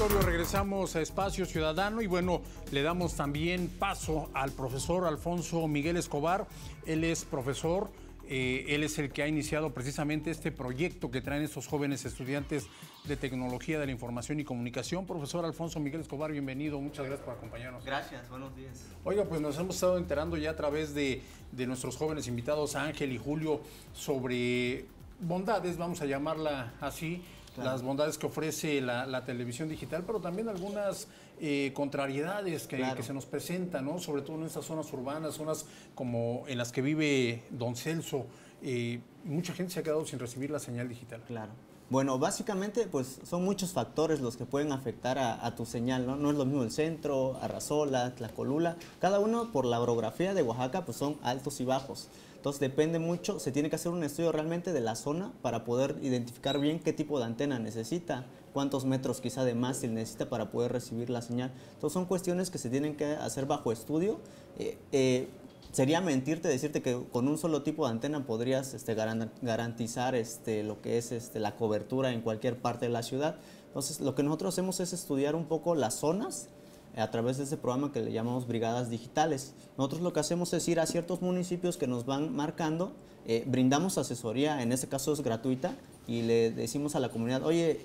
auditorio, regresamos a Espacio Ciudadano y bueno, le damos también paso al profesor Alfonso Miguel Escobar. Él es profesor, eh, él es el que ha iniciado precisamente este proyecto que traen estos jóvenes estudiantes de Tecnología de la Información y Comunicación. Profesor Alfonso Miguel Escobar, bienvenido, muchas gracias por acompañarnos. Gracias, buenos días. Oiga, pues nos hemos estado enterando ya a través de, de nuestros jóvenes invitados, Ángel y Julio, sobre bondades, vamos a llamarla así, las bondades que ofrece la, la televisión digital, pero también algunas eh, contrariedades que, Claro. que se nos presentan, ¿no? sobre todo en estas zonas urbanas, zonas como en las que vive Don Celso. eh, mucha gente se ha quedado sin recibir la señal digital. Claro. Bueno, básicamente, pues son muchos factores los que pueden afectar a, a tu señal, ¿no? No es lo mismo el centro, Arrazola, Tlacolula. Cada uno, por la orografía de Oaxaca, pues son altos y bajos. Entonces depende mucho, se tiene que hacer un estudio realmente de la zona para poder identificar bien qué tipo de antena necesita, cuántos metros quizá de mástil necesita para poder recibir la señal. Entonces son cuestiones que se tienen que hacer bajo estudio. Eh, eh, sería mentirte decirte que con un solo tipo de antena podrías este, garan- garantizar este, lo que es este, la cobertura en cualquier parte de la ciudad. Entonces, lo que nosotros hacemos es estudiar un poco las zonas a través de ese programa que le llamamos brigadas digitales. Nosotros lo que hacemos es ir a ciertos municipios que nos van marcando, eh, brindamos asesoría, en este caso es gratuita, y le decimos a la comunidad, oye,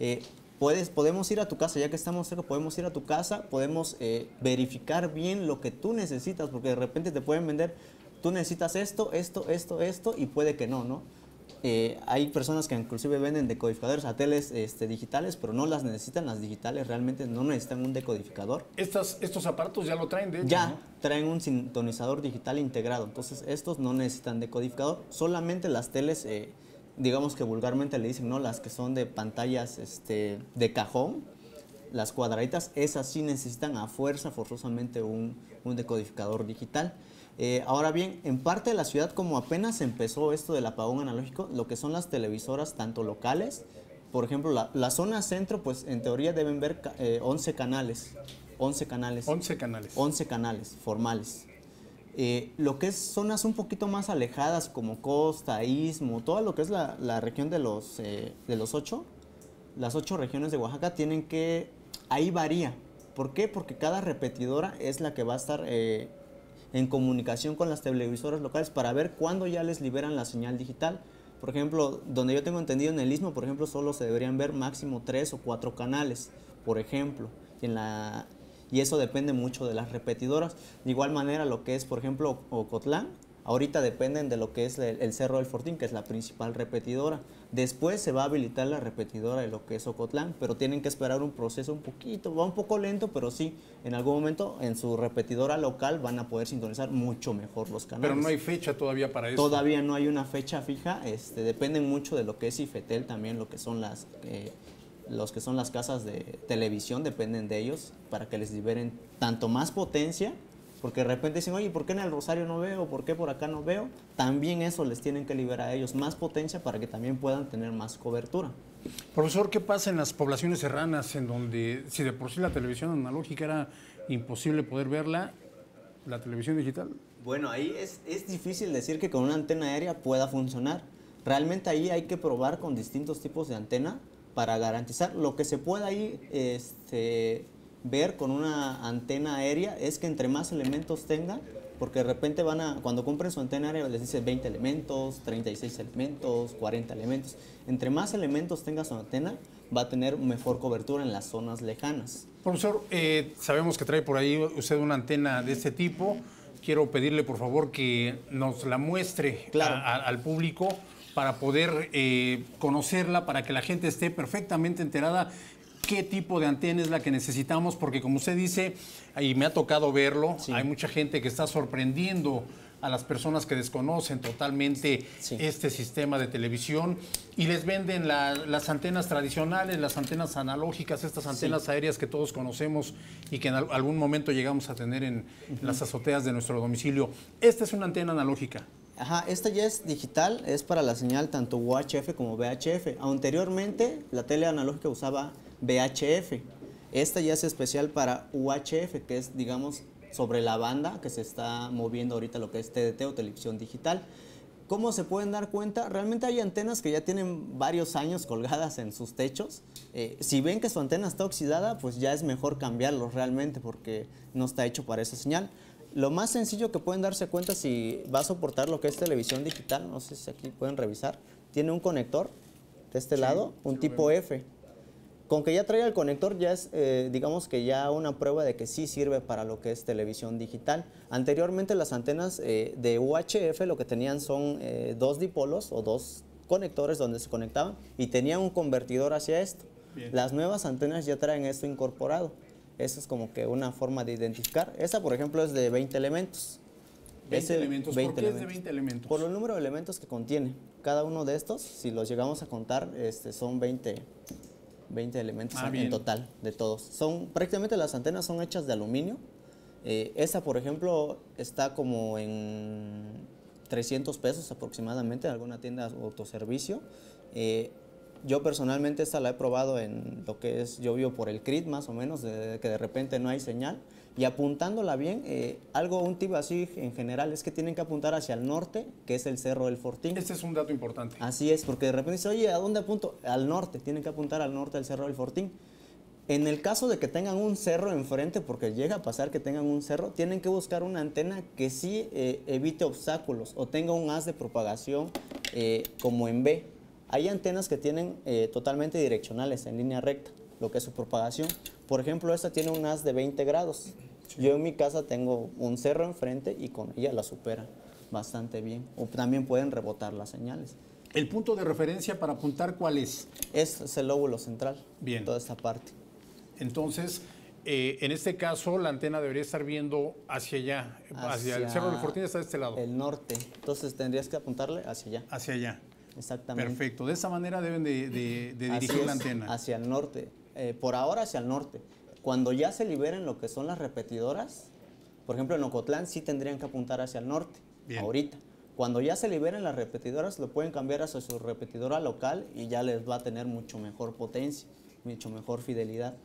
eh, puedes, podemos ir a tu casa, ya que estamos cerca, podemos ir a tu casa, podemos eh, verificar bien lo que tú necesitas, porque de repente te pueden vender, tú necesitas esto, esto, esto, esto, y puede que no, ¿no? Eh, hay personas que inclusive venden decodificadores a teles este, digitales, pero no las necesitan, las digitales realmente no necesitan un decodificador. Estas, estos aparatos ya lo traen, de hecho. Ya ¿no? traen un sintonizador digital integrado, entonces estos no necesitan decodificador, solamente las teles, eh, digamos que vulgarmente le dicen, ¿no? Las que son de pantallas este, de cajón, las cuadraditas, esas sí necesitan a fuerza forzosamente un, un decodificador digital. Eh, ahora bien, en parte de la ciudad, como apenas empezó esto del apagón analógico, lo que son las televisoras, tanto locales, por ejemplo, la, la zona centro, pues en teoría deben ver eh, 11 canales. 11 canales. 11 canales. 11 canales formales. Eh, lo que es zonas un poquito más alejadas como Costa, Istmo, toda lo que es la, la región de los, eh, de los ocho, las ocho regiones de Oaxaca tienen que, ahí varía. ¿Por qué? Porque cada repetidora es la que va a estar eh, en comunicación con las televisoras locales para ver cuándo ya les liberan la señal digital. Por ejemplo, donde yo tengo entendido en el Istmo, por ejemplo, solo se deberían ver máximo tres o cuatro canales, por ejemplo. En la, y eso depende mucho de las repetidoras. De igual manera, lo que es, por ejemplo, Ocotlán, ahorita dependen de lo que es el, el Cerro del Fortín, que es la principal repetidora. Después se va a habilitar la repetidora de lo que es Ocotlán, pero tienen que esperar un proceso un poquito, va un poco lento, pero sí, en algún momento en su repetidora local van a poder sintonizar mucho mejor los canales. Pero no hay fecha todavía para eso. Todavía no hay una fecha fija, este, dependen mucho de lo que es IFETEL también, lo que son las, eh, los que son las casas de televisión, dependen de ellos para que les liberen tanto más potencia, porque de repente dicen, oye, ¿por qué en el Rosario no veo? ¿Por qué por acá no veo? También eso les tienen que liberar a ellos más potencia para que también puedan tener más cobertura. Profesor, ¿qué pasa en las poblaciones serranas en donde, si de por sí la televisión analógica era imposible poder verla, la televisión digital? Bueno, ahí es, es difícil decir que con una antena aérea pueda funcionar. Realmente ahí hay que probar con distintos tipos de antena para garantizar lo que se pueda ahí este, ver con una antena aérea es que entre más elementos tenga, porque de repente van a, cuando compren su antena aérea les dice 20 elementos, 36 elementos, 40 elementos. Entre más elementos tenga su antena, va a tener mejor cobertura en las zonas lejanas. Profesor, eh, sabemos que trae por ahí usted una antena de este tipo. Quiero pedirle, por favor, que nos la muestre Claro. a- a- al público para poder eh, conocerla, para que la gente esté perfectamente enterada qué tipo de antena es la que necesitamos, porque como usted dice, y me ha tocado verlo, Sí. hay mucha gente que está sorprendiendo a las personas que desconocen totalmente Sí. este sistema de televisión y les venden la- las antenas tradicionales, las antenas analógicas, estas antenas aéreas que todos conocemos y que en al- algún momento llegamos a tener en las azoteas de nuestro domicilio. Esta es una antena analógica. Ajá, esta ya es digital, es para la señal tanto UHF como VHF. Anteriormente la tele analógica usaba VHF. Esta ya es especial para UHF, que es, digamos, sobre la banda que se está moviendo ahorita lo que es TDT o televisión digital. ¿Cómo se pueden dar cuenta? Realmente hay antenas que ya tienen varios años colgadas en sus techos. Eh, si ven que su antena está oxidada, pues ya es mejor cambiarlo realmente porque no está hecho para esa señal. Lo más sencillo que pueden darse cuenta si va a soportar lo que es televisión digital, no sé si aquí pueden revisar, tiene un conector de este lado, un tipo F. Con que ya traiga el conector ya es, eh, digamos que ya una prueba de que sí sirve para lo que es televisión digital. Anteriormente las antenas eh, de UHF lo que tenían son eh, dos dipolos o dos conectores donde se conectaban y tenían un convertidor hacia esto. Las nuevas antenas ya traen esto incorporado. Esa es como que una forma de identificar. Esa, por ejemplo, es de 20 elementos. 20 elementos. ¿Por qué es de 20 elementos? Por el número de elementos que contiene. Cada uno de estos, si los llegamos a contar, este, son 20 20 elementos ah, en, total de todos. Son prácticamente las antenas son hechas de aluminio. Eh, esa, por ejemplo, está como en 300 pesos aproximadamente en alguna tienda de autoservicio. Eh, yo personalmente esta la he probado en lo que es, yo vivo por el CRIT más o menos, de, que de repente no hay señal. Y apuntándola bien, eh, algo, un tip así en general es que tienen que apuntar hacia el norte, que es el Cerro del Fortín. Este es un dato importante. Así es, porque de repente dice, oye, ¿a dónde apunto? Al norte, tienen que apuntar al norte del Cerro del Fortín. En el caso de que tengan un cerro enfrente, porque llega a pasar que tengan un cerro, tienen que buscar una antena que sí eh, evite obstáculos o tenga un haz de propagación eh, como en B. Hay antenas que tienen totalmente direccionales en línea recta, lo que es su propagación. Por ejemplo, esta tiene un haz de 20 grados. Yo en mi casa tengo un cerro enfrente y con ella la supera bastante bien. O también pueden rebotar las señales. ¿El punto de referencia para apuntar cuál es? Es, el lóbulo central. Bien. Toda esta parte. Entonces, eh, en este caso, la antena debería estar viendo hacia allá, hacia, el Cerro del Fortín está de este lado. El norte. Entonces, tendrías que apuntarle hacia allá. Hacia allá. Exactamente. Perfecto. De esa manera deben de, dirigir la antena. Hacia el norte. Eh, por ahora hacia el norte. Cuando ya se liberen lo que son las repetidoras, por ejemplo en Ocotlán sí tendrían que apuntar hacia el norte, ahorita. Cuando ya se liberen las repetidoras, lo pueden cambiar hacia su repetidora local y ya les va a tener mucho mejor potencia, mucho mejor fidelidad.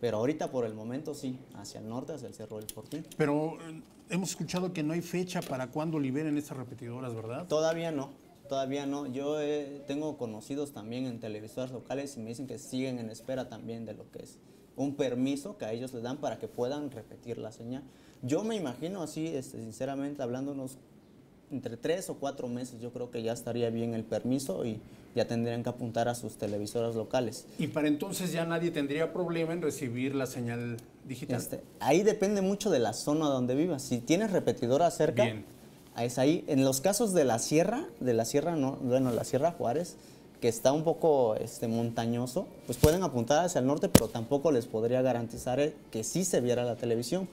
Pero ahorita por el momento sí, hacia el norte, hacia el Cerro del Fortín. Pero eh, hemos escuchado que no hay fecha para cuando liberen estas repetidoras, ¿verdad? Todavía no, todavía no. Yo tengo conocidos también en televisoras locales y me dicen que siguen en espera también de lo que es un permiso que a ellos les dan para que puedan repetir la señal. Yo me imagino así, este, sinceramente, hablándonos entre tres o cuatro meses, yo creo que ya estaría bien el permiso y ya tendrían que apuntar a sus televisoras locales. Y para entonces ya nadie tendría problema en recibir la señal digital. Este, ahí depende mucho de la zona donde vivas. Si tienes repetidora cerca, es ahí. En los casos de la sierra, de la sierra, no, bueno, la sierra Juárez, que está un poco este, montañoso, pues pueden apuntar hacia el norte, pero tampoco les podría garantizar eh, que sí se viera la televisión.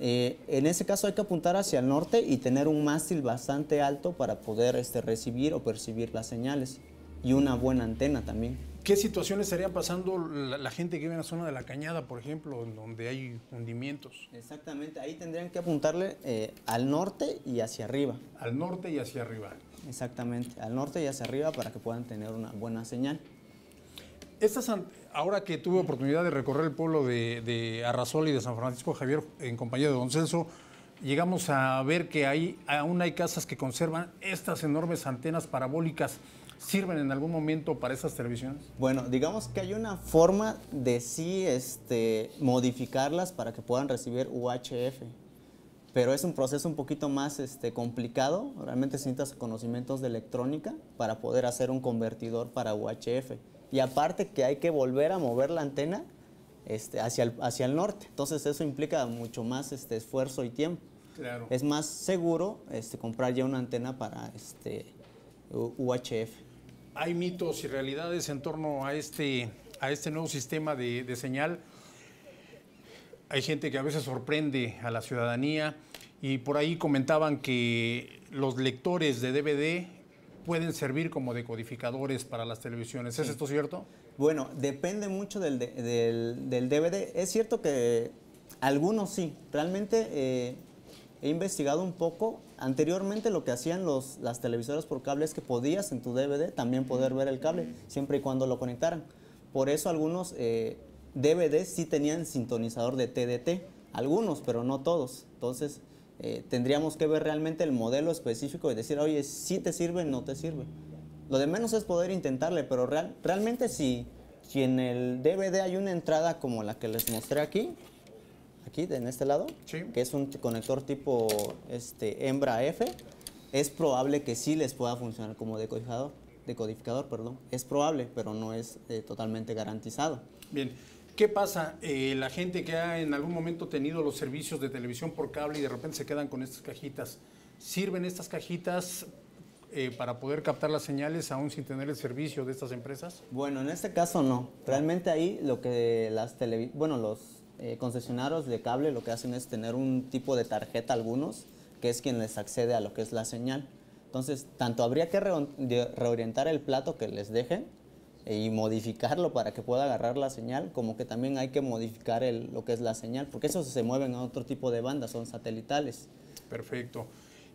Eh, en ese caso hay que apuntar hacia el norte y tener un mástil bastante alto para poder este, recibir o percibir las señales y una buena antena también. ¿Qué situaciones estarían pasando la, gente que vive en la zona de la cañada, por ejemplo, en donde hay hundimientos? Exactamente, ahí tendrían que apuntarle eh, al norte y hacia arriba. Al norte y hacia arriba. Exactamente, al norte y hacia arriba para que puedan tener una buena señal. Estas, ahora que tuve oportunidad de recorrer el pueblo de, de Arrasol y de San Francisco Javier en compañía de Don Celso, llegamos a ver que hay, aún hay casas que conservan estas enormes antenas parabólicas. ¿Sirven en algún momento para esas televisiones? Bueno, digamos que hay una forma de sí este, modificarlas para que puedan recibir UHF pero es un proceso un poquito más este, complicado. Realmente necesitas conocimientos de electrónica para poder hacer un convertidor para UHF. Y aparte que hay que volver a mover la antena este, hacia, el, hacia el norte. Entonces eso implica mucho más este, esfuerzo y tiempo. Claro. Es más seguro este, comprar ya una antena para este, UHF. Hay mitos y realidades en torno a este, a este nuevo sistema de, de señal. Hay gente que a veces sorprende a la ciudadanía y por ahí comentaban que los lectores de DVD pueden servir como decodificadores para las televisiones. ¿Es esto cierto? Bueno, depende mucho del, del, DVD. Es cierto que algunos sí. Realmente eh, he investigado un poco. Anteriormente lo que hacían los, las televisoras por cable es que podías en tu DVD también poder ver el cable, siempre y cuando lo conectaran. Por eso algunos eh, DVDs sí tenían sintonizador de TDT, algunos, pero no todos. Entonces, eh, tendríamos que ver realmente el modelo específico y decir, oye, si te sirve, no te sirve. Lo de menos es poder intentarle, pero real, realmente si, si en el DVD hay una entrada como la que les mostré aquí, aquí en este lado, que es un conector tipo este, hembra F, es probable que sí les pueda funcionar como decodificador, decodificador perdón. Es probable, pero no es eh, totalmente garantizado. Bien. ¿Qué pasa? Eh, la gente que ha en algún momento tenido los servicios de televisión por cable y de repente se quedan con estas cajitas, ¿sirven estas cajitas eh, para poder captar las señales aún sin tener el servicio de estas empresas? Bueno, en este caso no. Realmente ahí lo que las bueno, los eh, concesionarios de cable lo que hacen es tener un tipo de tarjeta algunos, que es quien les accede a lo que es la señal. Entonces, tanto habría que reorientar el plato que les dejen y modificarlo para que pueda agarrar la señal, como que también hay que modificar el, lo que es la señal, porque esos se mueven a otro tipo de bandas, son satelitales. Perfecto.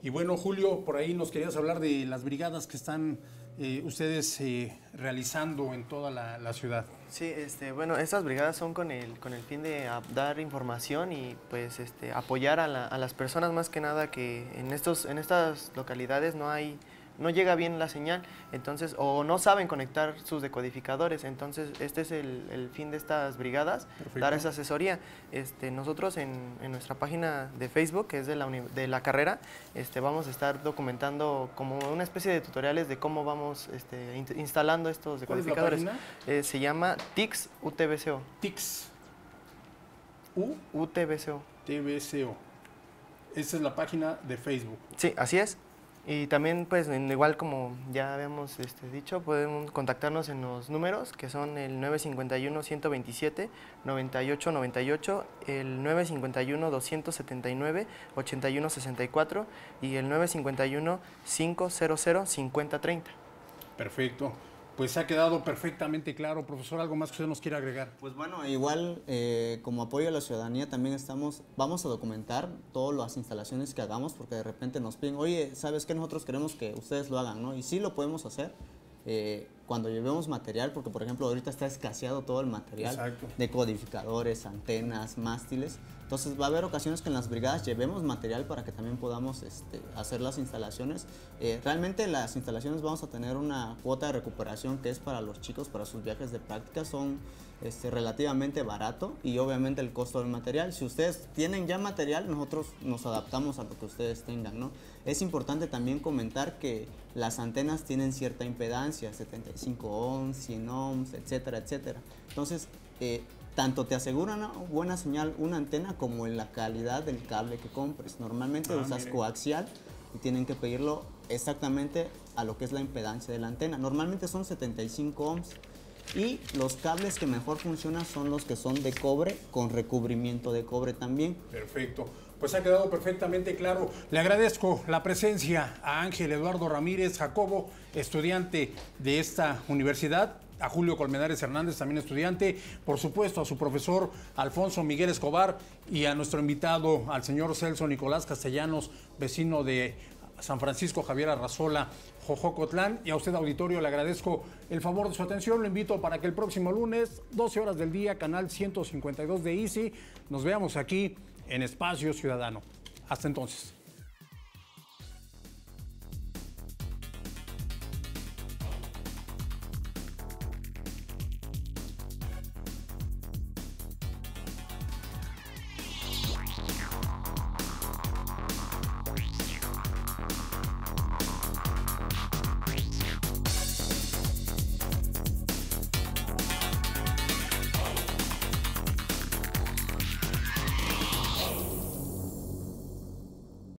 Y bueno, Julio, por ahí nos querías hablar de las brigadas que están eh, ustedes eh, realizando en toda la, ciudad. Sí, este, bueno, estas brigadas son con el, con el fin de dar información y pues este, apoyar a, a las personas más que nada que en, estos, en estas localidades no hay no llega bien la señal, entonces, o no saben conectar sus decodificadores. Entonces, este es el, fin de estas brigadas, dar esa asesoría. Este, nosotros en, nuestra página de Facebook, que es de la, de la carrera, este, vamos a estar documentando como una especie de tutoriales de cómo vamos este, instalando estos decodificadores. Eh, se llama TICS UTBCO. TICS. U UTBCO. TBCO. Esa es la página de Facebook. Sí, así es. Y también, pues, igual como ya habíamos este, dicho, podemos contactarnos en los números que son el 951-127-9898, el 951-279-8164 y el 951-500-5030. Perfecto. Pues ha quedado perfectamente claro, profesor. ¿Algo más que usted nos quiera agregar? Pues bueno, igual eh, como apoyo a la ciudadanía también estamos, vamos a documentar todas las instalaciones que hagamos porque de repente nos piden, oye, ¿sabes qué? Nosotros queremos que ustedes lo hagan, ¿no? Y sí lo podemos hacer. Eh, cuando llevemos material, porque por ejemplo ahorita está escaseado todo el material de codificadores, antenas, mástiles. Entonces va a haber ocasiones que en las brigadas llevemos material para que también podamos este, hacer las instalaciones. Eh, realmente las instalaciones vamos a tener una cuota de recuperación que es para los chicos, para sus viajes de práctica, son este, relativamente barato y obviamente el costo del material. Si ustedes tienen ya material, nosotros nos adaptamos a lo que ustedes tengan. ¿no? Es importante también comentar que las antenas tienen cierta impedancia, 75 ohms, 100 ohms, etcétera, etcétera. Entonces, eh, tanto te asegura una buena señal una antena como en la calidad del cable que compres. Normalmente ah, usas coaxial y tienen que pedirlo exactamente a lo que es la impedancia de la antena. Normalmente son 75 ohms y los cables que mejor funcionan son los que son de cobre con recubrimiento de cobre también. Perfecto. Pues ha quedado perfectamente claro. Le agradezco la presencia a Ángel Eduardo Ramírez Jacobo, estudiante de esta universidad, a Julio Colmenares Hernández, también estudiante, por supuesto a su profesor Alfonso Miguel Escobar y a nuestro invitado, al señor Celso Nicolás Castellanos, vecino de San Francisco Javier Arrazola, Jojocotlán. Y a usted, auditorio, le agradezco el favor de su atención. Lo invito para que el próximo lunes, 12 horas del día, canal 152 de Easy, nos veamos aquí en Espacio Ciudadano. Hasta entonces.